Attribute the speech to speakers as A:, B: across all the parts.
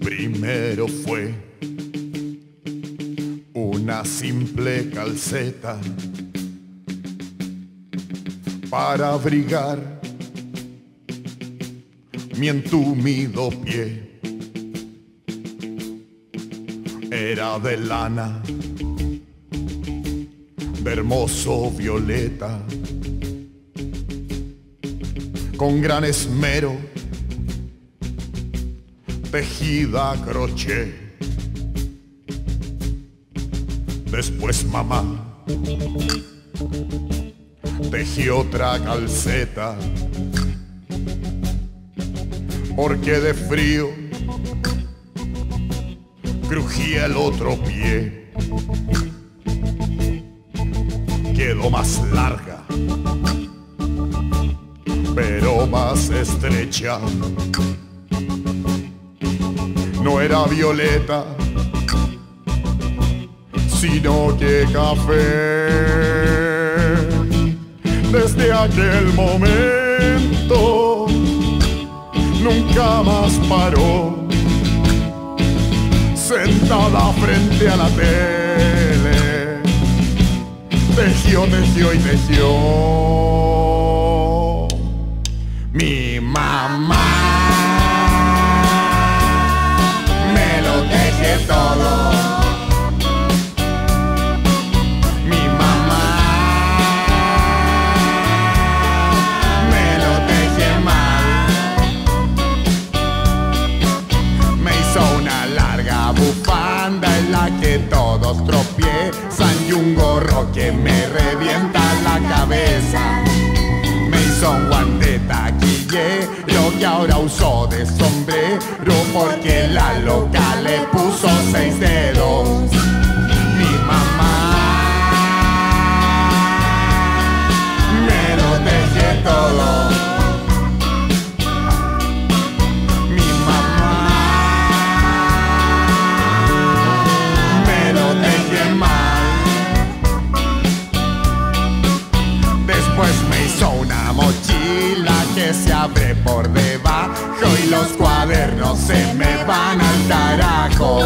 A: Primero fue una simple calceta para abrigar mi entumido pie. Era de lana, hermoso violeta, con gran esmero, tejida a crochet. Después mamá tejí otra calceta porque de frío crujía el otro pie. Quedó más larga, pero más estrecha. No era violeta, sino que café. Desde aquel momento nunca más paró sentada frente a la tele. Tejió, tejió y tejió. Mi mamá me lo teje todo. Mi mamá me lo teje mal. Me hizo una larga bufanda en la que todos tropiezan y un gorro que me que ahora uso de sombrero porque la loca le puso seis dedos. Los cuadernos se me van al carajo.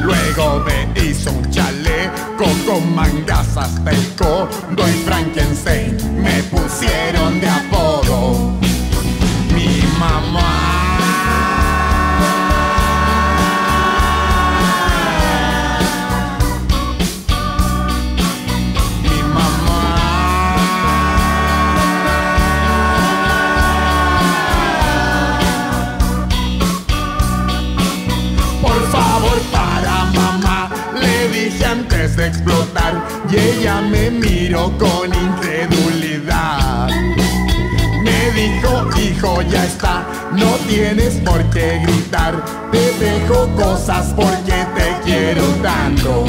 A: Luego me hizo un chaleco con mangas hasta el codo y Frankenstein me pusieron de apodo. Mi mamá. Explotar y ella me miró con incredulidad. Me dijo, hijo, ya está, no tienes por qué gritar, te dejo cosas porque te quiero tanto.